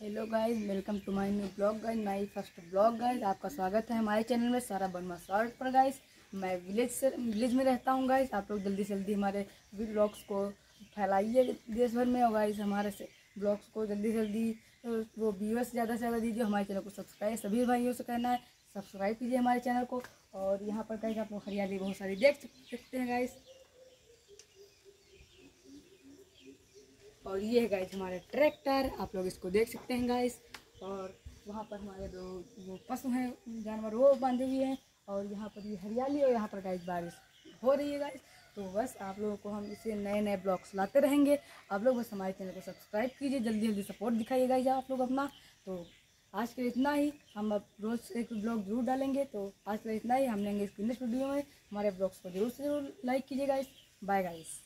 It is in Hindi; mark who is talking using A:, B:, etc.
A: Hello guys welcome to my new blog guys my first blog guys आपका स्वागत है हमारे चैनल में, सारा बनवा शॉर्ट पर गाइस मैं विलेज से विलेज में रहता हूँ गाइस आप लोग जल्दी से जल्दी हमारे ब्लॉग्स को फैलाइए देश भर में और गाइस हमारे से ब्लॉग्स को जल्दी से जल्दी वो व्यूअर्स ज़्यादा से ज़्यादा दीजिए, हमारे चैनल को सब्सक्राइब सभी भाइयों से कहना है सब्सक्राइब कीजिए हमारे चैनल को. और यहाँ पर गाइस आप लोग हरियाली बहुत सारी देख सकते हैं गाइस और ये है गाइस हमारे ट्रैक्टर आप लोग इसको देख सकते हैं गाइस और वहाँ पर हमारे दो, वो पशु हैं, जानवर वो बांधे हुए हैं। और यहाँ पर ये हरियाली और यहाँ पर गाइस बारिश हो रही है गाइस तो बस आप लोगों को हम इसे नए नए ब्लॉग्स लाते रहेंगे। आप लोग बस हमारे चैनल को सब्सक्राइब कीजिए जल्दी जल्दी सपोर्ट दिखाइए गाइस आप लोग अपना। तो आज के लिए इतना ही। हम अब रोज़ एक ब्लॉग ज़रूर डालेंगे। तो आज के लिए इतना ही। हम लेंगे इसकी नेक्स्ट वीडियो में। हमारे ब्लॉग्स को ज़रूर से ज़रूर लाइक कीजिए गाइस बाय गाइस